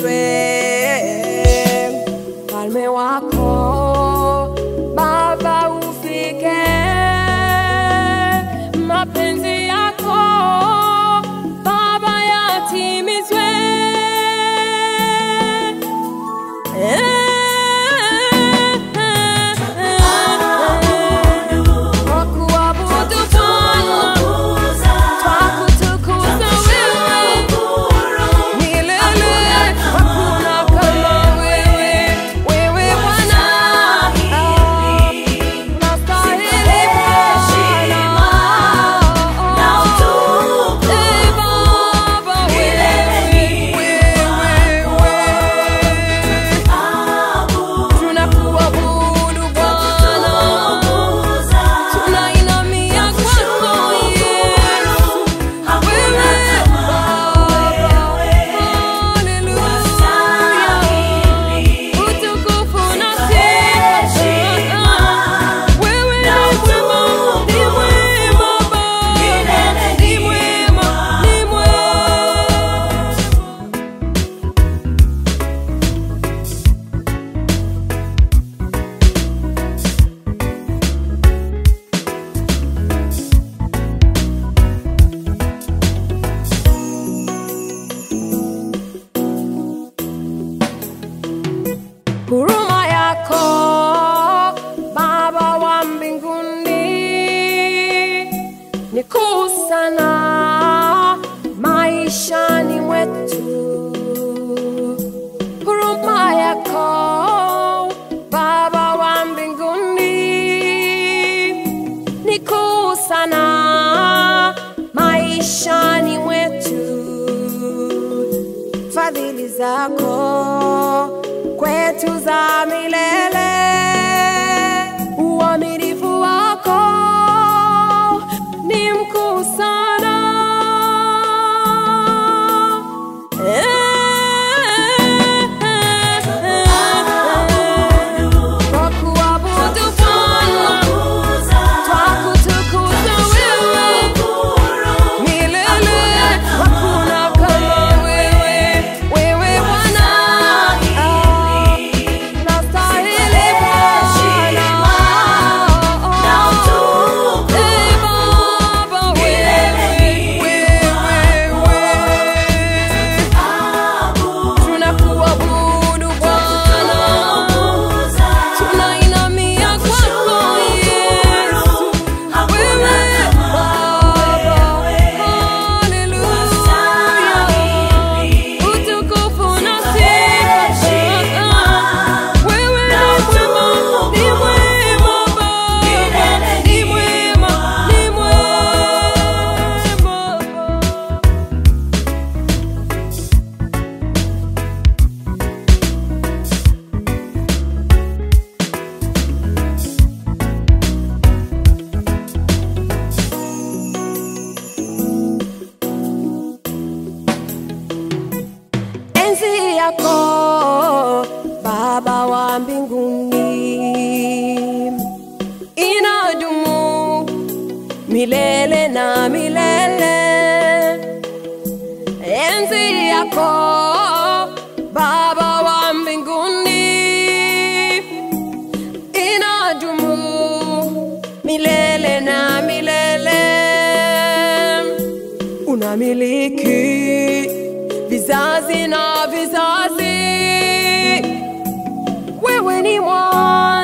sweat. zako kwetu za milele mapenzi yako Baba wa mbinguni, inadumu milele na milele. Enzi yako Baba wa mbinguni, inadumu milele na milele, unamiliki vizazi na vizazi, wewe ni mwana